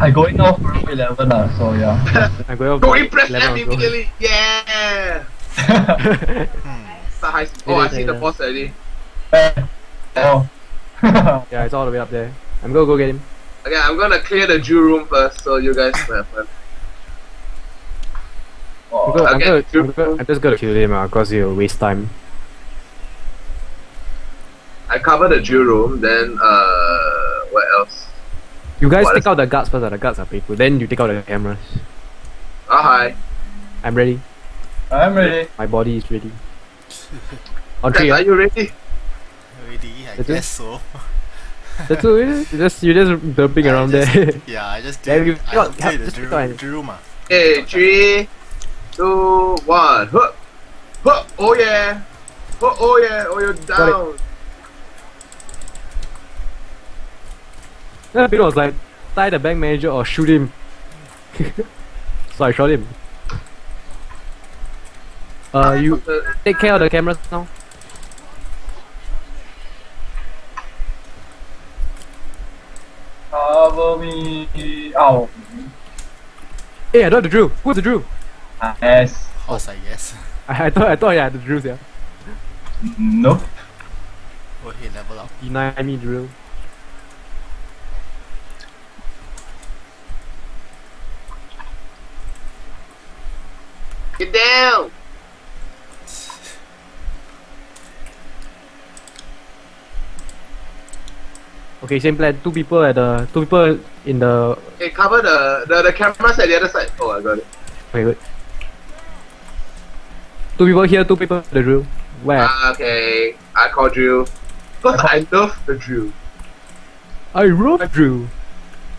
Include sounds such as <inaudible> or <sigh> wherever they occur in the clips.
I going now for room 11 uh, so yeah. <laughs> I'm going Go over in, press level F also. immediately. Yeah. <laughs> Start high Oh, I see the boss already. <laughs> oh. Yeah, it's all the way up there. I'm gonna go get him. Okay, I'm gonna clear the Jew room first, so you guys can have fun. I'm, oh. gonna, I'm, gonna, I'm, gonna, I'm just gonna kill him uh, cause he'll waste time. I cover the Jew room, then uh, what else? You guys What take out the guards first, uh, the guards are painful. Then you take out the cameras. Ah, hi. I'm ready. I'm ready. My body is ready. On <laughs> Guys, three, are you ready? Ready, I That's it? guess so. that's all. You just you're just dumping I around just- there. <laughs> Yeah, I just <laughs> Yeah, did. you- I you- don't play the just drill, go drill ma. Okay, three, two, one. Huh. Huh. Oh yeah. Huh. Oh yeah. Oh, you're down. Then Peter was like, tie the bank manager or shoot him. <laughs> so I shot him. Uh, you Uh, take care of the cameras now. Cover me. Ow. Hey, I don't have the drill. Who's the drill? Yes. Horse, I guess. I, I thought I thought I had the drill yeah. Nope. Oh, hey, level up. Deny me drill. Get down. Okay, same plan. Two people at the two people in the Okay, cover the, the the cameras at the other side. Oh, I got it. okay good. Two people here, two people at the drill. Where? Ah, okay, I called you. Because I love the Jew. I wrote drill.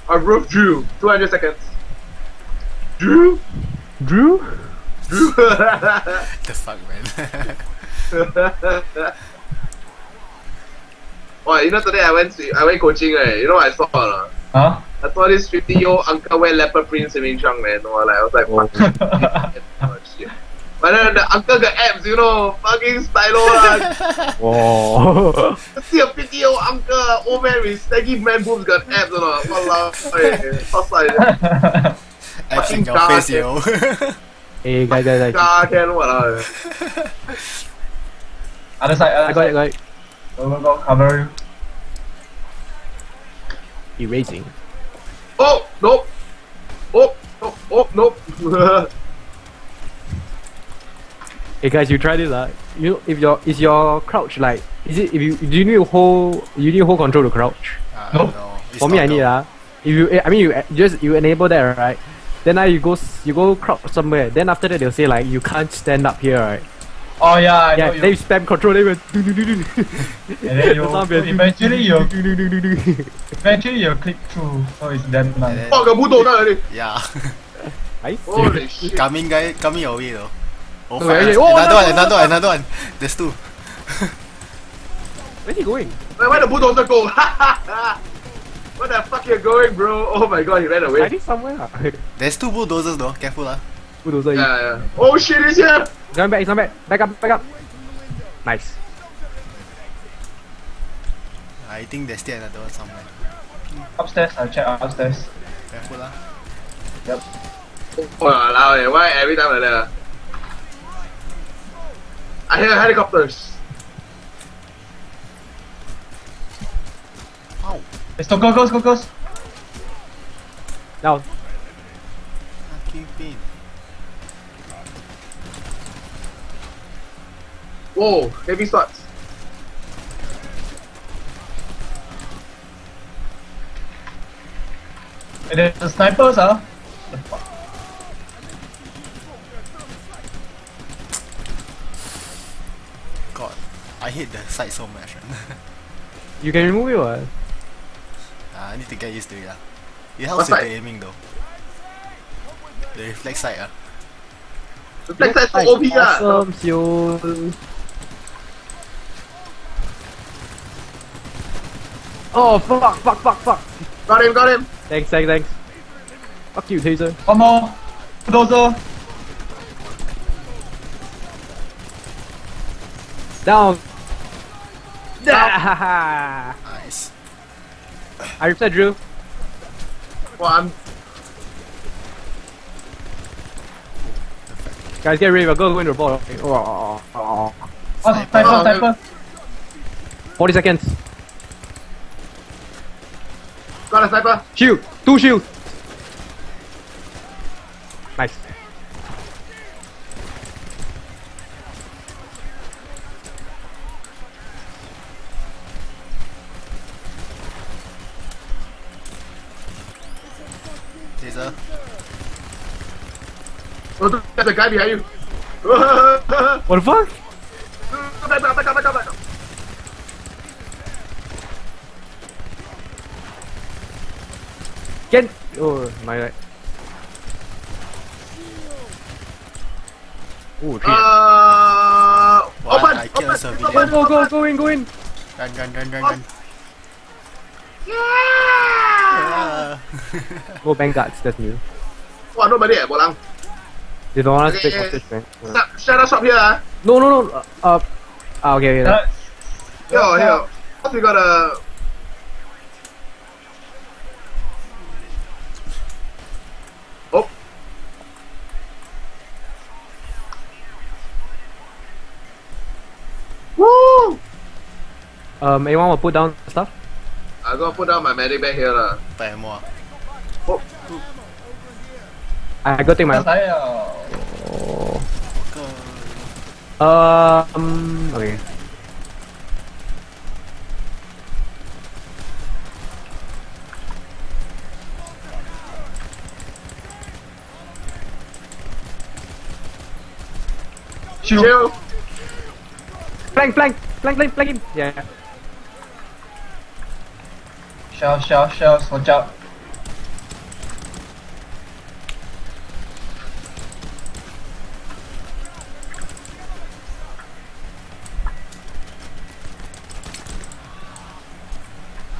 I love Jew. 200 seconds. Drew? Drew? Drew? <laughs> The fuck, man. <laughs> oh, you know today I went to, I went coaching right. You know what I saw or? Huh? I saw this 50 year old uncle wear leopard print swimming trunk man. Oh, like, I was like, Oh. fuck. oh, shit. But then the uncle got abs, you know, fucking stylo lah. <laughs> Whoa. See a 50 year old uncle, old man with saggy man boobs got abs or not? Walao, hey, what's like, Abs in your Fucking face, yo. Hey guys, guys, guys. car can, what lah. other side, other I got it, got it. Go, go, go, cover. Erasing. Oh, nope. Oh, oh, oh, nope. <laughs> Hey guys, you try this lah. You know, if your is your crouch like is it if you do you need to hold you need to hold control to crouch? I Nope. don't know. It's For me, I need though. ah. If you eh, I mean you eh, just you enable that right. Then now you go you go crouch somewhere. Then after that they'll say like you can't stand up here right. Oh yeah, I Yeah, know then you you. spam control. Then you go do do do do. And then you, The sound will- eventually you, <laughs> eventually you click through. So it's damn And nice. then- oh, got bulldozer already. Yeah. <laughs> Nice. Holy shit. coming guy, coming your way though. Oh, Okay, fuck. okay. Oh, another no, one, no, another no. one, another one. There's two. Where you going? Where, where the bulldozer go? <laughs> where the fuck you going, bro? Oh my god, he ran away. I away. think somewhere. ah. <laughs> There's two bulldozers though. Careful ah. Bulldozer. Yeah, yeah. Oh shit, he's here. He's coming back. He's coming back. Back up. Back up. Nice. I think there's still another one somewhere. Upstairs, I'll check upstairs. Careful ah. Oh, allow it. Why every time like that? ah? I hear helicopters. Let's go, go, go, go, go. Down. Fucking pain. Whoa, heavy shots. And then the snipers, huh? God, I hate the sight so much. <laughs> You can remove it. What? Ah, I need to get used to it ah. It helps What with sight? the aiming though. The reflex sight ah. The flex side's so OP lah. Awesome, Seoul. Oh fuck! Fuck! Fuck! Fuck! Got him, got him. Thanks, thanks, thanks. Fuck you, taser. One more. Bulldozer. Down. Ah, <laughs> Nice. I reset drill. Well, I'm Guys, get ready. We're going to win the ball. Oh, oh, oh. Oh, sniper, Oh, sniper. 40 seconds. got a sniper. Shield. Two shields. Nice. There's a guy behind you. What the fuck? back, back, back, back, back, back. Get. Oh, my right. Oh, three. Uh, What? open, I open, civilian. open, go, go, open. go in, go in. Run, run, run, run, run. Yeah! Ah. <laughs> Go vanguards, that's new. Wow, nobody at Bolang. They don't want us to Okay, take hostage, man. Shut, shut us up here. No, no, no. Uh, uh ah, okay, okay. Uh, Here, here. We got a. Oh. Woo! Um, anyone will put down stuff? I'm gonna put down my medic bag here, lah. Tak more. Oh, I go take my. saya. Oh. Go. Um. Okay. Shield. chill. Flank, flank, flank, flank, flank him. Yeah. Shell, shell, shells. Watch out.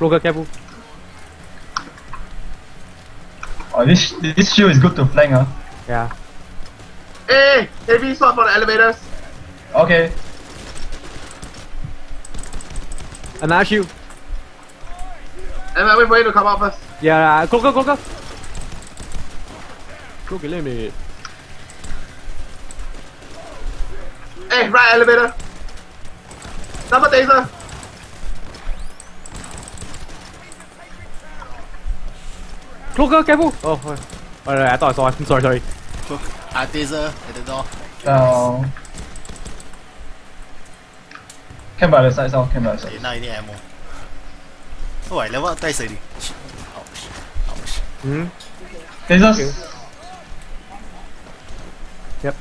Roger, careful. Oh, this this shield is good to flank, huh? Yeah. Hey, heavy sword for the elevators. Okay. Another shield. And I wait for you to come out first. Yeah, go, go, go, go. Go, get limit. Hey, right elevator. Double taser. Cloaker, careful. Oh, oh. oh, I thought I saw. I'm sorry, sorry. Look, ah, taser at the door. Now. Came by the side, so came by the Okay, side. now I need ammo. Oh, I level up twice already. Shit. Ouch. Ouch. Hmm. Tasers. Okay. Yep.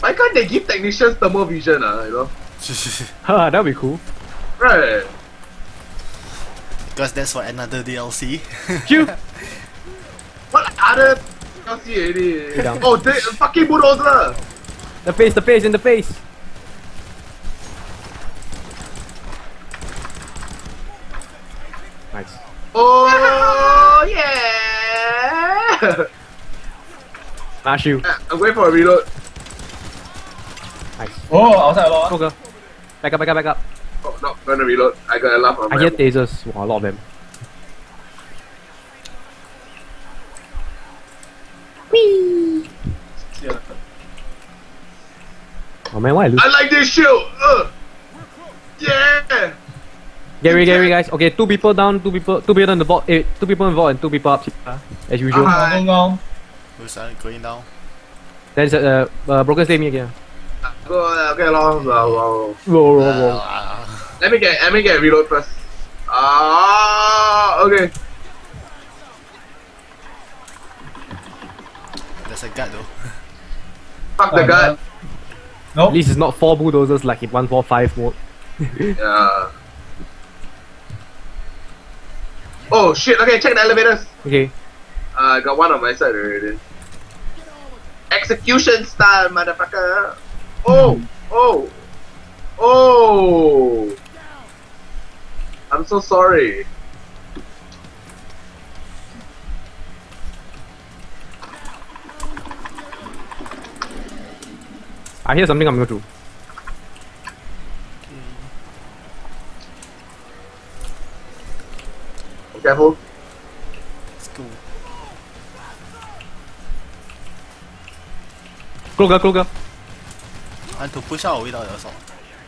Why can't they give technicians thermal vision, ah? You know? <laughs> Ha, that'll be cool. Right. because that's for another DLC. Shield. <laughs> What other DLC already? Oh, they, fucking bulldozer. The face, the face, in the face. Nice. Oh yeah. Nah, shield. I'm going for a reload. Nice. Oh, outside a lot. huh? Cloaker. Back up, back up, back up. Oh, not gonna reload. I got a laugh on I hear tasers. Wow, a lot of them. Yeah. Oh man, why I lose? I like this shield. Uh. Yeah. Get ready, get ready, guys. Okay, two people down, two people, two people on the vault. Eh, two people in vault and two people up. As usual. Who's uh, going down? There's a uh, uh, broken stay me again. Go uh, okay, long. Uh, uh, Let me get. Let me get reload first. Ah. okay. there's a guard though. Fuck the Oh, guard. At least it's not four bulldozers like in 145 mode. <laughs> Yeah. Oh shit. Okay, check the elevators. Okay. Uh, I got one on my side already. Execution style, motherfucker. Oh! Oh! Oh! I'm so sorry. I hear something coming through. Careful. Let's go. Cool. Kruger, Want to push out without your sword.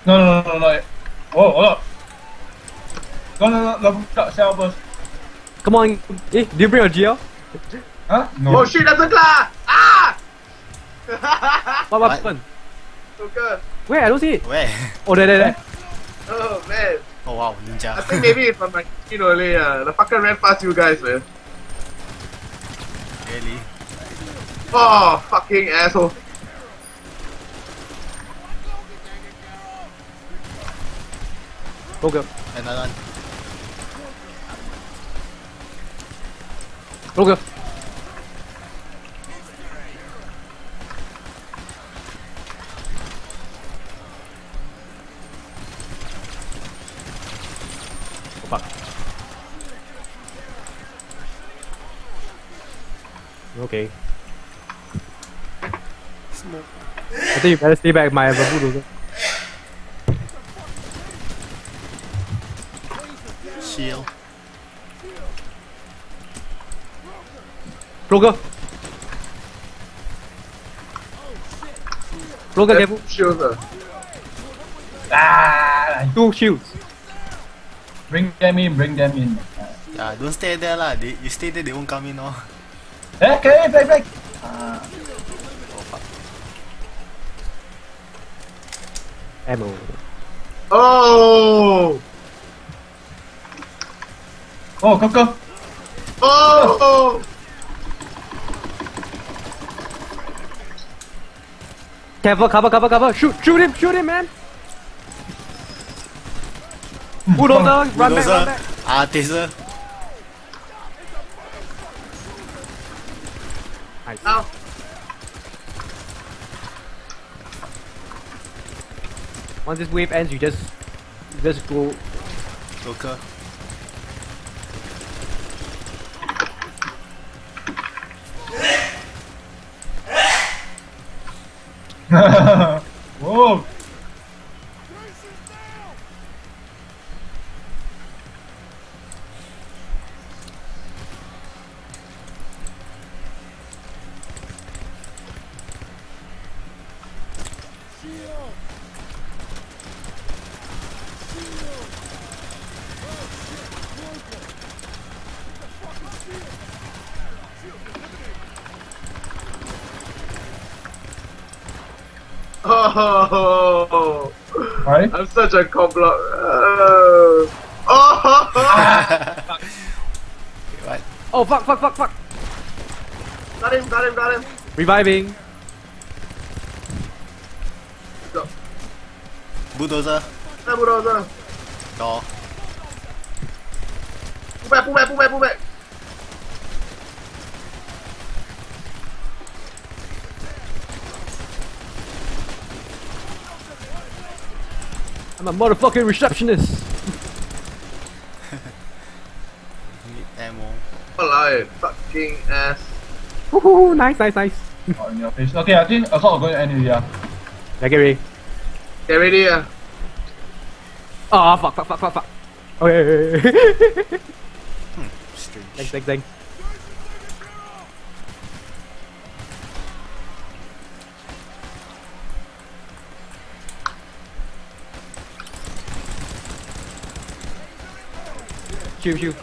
No, no, no, no, no. Oh, hold up. No, no, no, no, cut cell first. Come on. Eh, do you bring your GL? Huh? No. Oh shit, that's a claw! Ah! What, <laughs> what What? happened? okay. Where? I don't see it. Where? Oh, there, there, there. Oh man. Oh wow, ninja. I think maybe it's on my screen only. Uh, the fucker ran past you guys, man. really? Oh, fucking asshole. Kroger. Another one. Kroger. Oh, fuck. Okay. Smoke. I think you better stay back, my bulldozer. Kroger. Kroger, careful. Shields, uh. Ah, Two shields. bring them in, bring them in. Yeah, don't stay there lah. They, you stay there, they won't come in. Oh. Eh, okay, back, back. Ah, Ammo. Oh! oh, go, go. Oh! Careful, cover, cover, cover. Shoot, shoot him, shoot him, man. Bulldozer, run back, run back. Ah, taser. Ow. Once this wave ends, you just, you just go. Joker. Oh! Right? I'm such a complot. Oh! <laughs> Oh! What? Oh fuck, fuck, fuck, fuck. got him, got him, got him. Reviving. Go. Bulldozer. Hey, bulldozer. Door. Pull back, pull back, pull back, pull back. I'm a motherfucking receptionist. Need ammo. Alive. Fucking ass. Woohoo, nice, nice, nice. Oh, in your face. Okay, I think assault going to end here. Yeah. Yeah, get ready. Get ready, uh. Oh fuck, fuck, fuck, fuck, fuck. Okay. Strange. thanks, thanks, thanks. Shoot, shoot.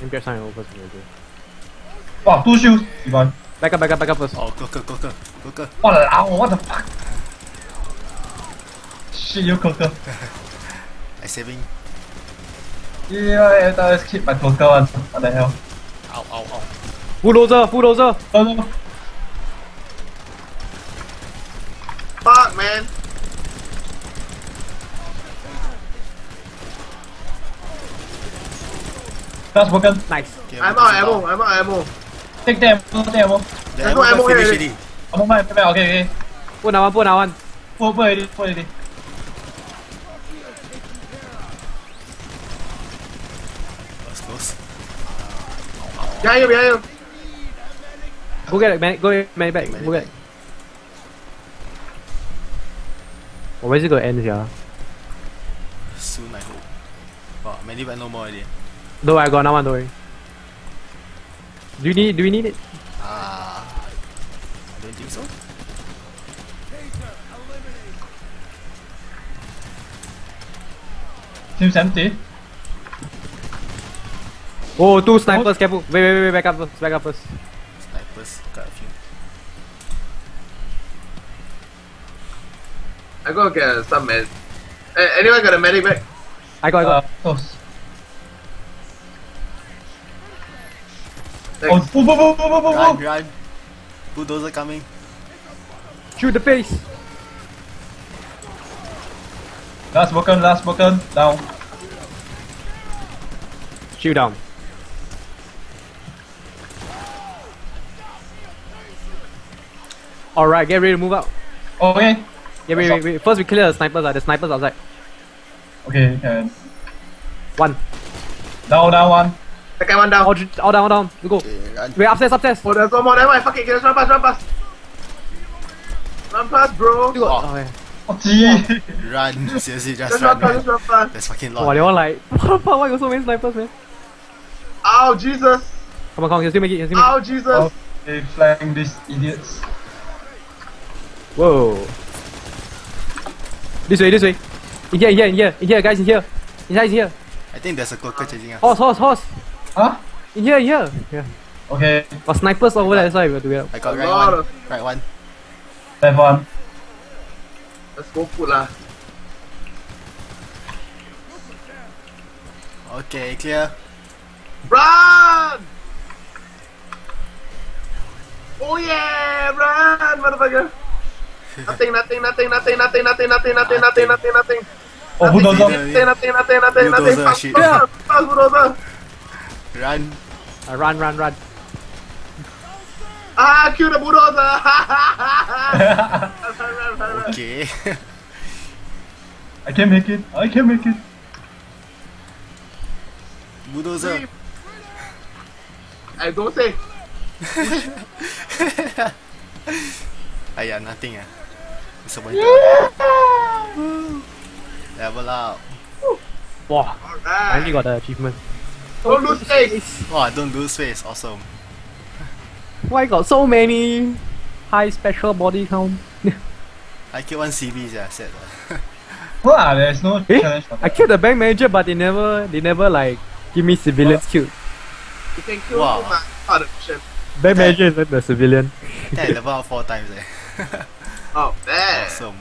Maybe I sign over something. Wow, two shields. Ivan. Back up, back up, back up first. Oh, Joker, Joker, Joker. Walao, what the fuck? Shit, you <laughs> cocker. I saving. Yeah, every time I just keep my cocker one. What the hell? Ow, ow, ow. Bulldozer, bulldozer. Oh no. Fuck, man. That's broken. Nice. Okay, I'm out ammo. I'm out ammo. Take them, take ammo. The There's ammo no ammo here finish already. Ammo mine, okay, okay. Put now one, put now one. Put, put already, put already. Behind you, behind you. Go get it, man. Go get man back. Go get. it. Oh, where's it gonna end here? Soon, I hope. Oh, many but no more idea. Don't worry, I got another one. Don't worry. Do you need? Do we need it? Ah, I don't think so. Team's empty. Oh, two snipers. Careful. Wait, wait, wait, wait. Back up first. Back up first. Snipers, got a few. I go get some med. Hey, anyone got a medic back? I got. I Uh, got. close. Oh, Thanks. boom, boom, boom, boom, boom, boom, Run, boom. run! Bulldozer coming. Shoot the face. Last broken, last broken. Down. Shoot down. Alright, get ready to move out. Okay. Get ready, wait, wait. First we clear the snipers. Uh, the snipers outside. Okay, can. One. Down, down one. Second one down. All, dr- all down, all down. We go. Okay, run. Wait, upstairs, upstairs. Oh, there's one more. Never mind. Fuck it. Just run past, run past. Run past, bro. We go. Oh. Oh, yeah. Oh, gee. Run, seriously, just Just run. run past, man. just run past. That's fucking Oh, lot. they all like, <laughs> what the fuck? Why got so many snipers, man? Ow, Jesus. Come on, come on, you can still make it, you can still make Ow, Jesus. Oh, they flank these idiots. It. Whoa. This way, this way. In here, in here, in here, in here, guys, in here. Inside, in here. I think there's a cloaker chasing us. Horse, horse, horse. Huh? In here, in here. Yeah. Okay, Got snipers over there, that's why we got to get up. I got A right lot one. of- Right one. left one. Let's go food lah. Okay, clear. Run! Oh yeah, run, motherfucker. Nothing, nothing, nothing, nothing, nothing, nothing, nothing, nothing, nothing, nothing, nothing. Oh, bulldozer. Nothing, nothing, nothing, nothing, nothing. Bulldozer, Fast, shit. fast, fast, bulldozer. Run. Uh, run, run, run. Ah, kill the bulldozer. <laughs> <laughs> Okay. I can make it. I can make it. Bulldozer. I don't say. Ayah, nothing ah. Disappointed. Level up. Wow, I Alright. only got the achievement. Don't lose face. Oh, I don't lose face. Awesome. Why got so many high special body count? <laughs> I killed one CB, yeah, sad. lah. <laughs> Wow, there's no Eh? challenge for I killed the bank manager, but they never, they never like give me civilians killed. You can kill Wow. my part of the mission. Bank manager is like the civilian. I think I level up four times eh. <laughs> Oh, bad. Awesome.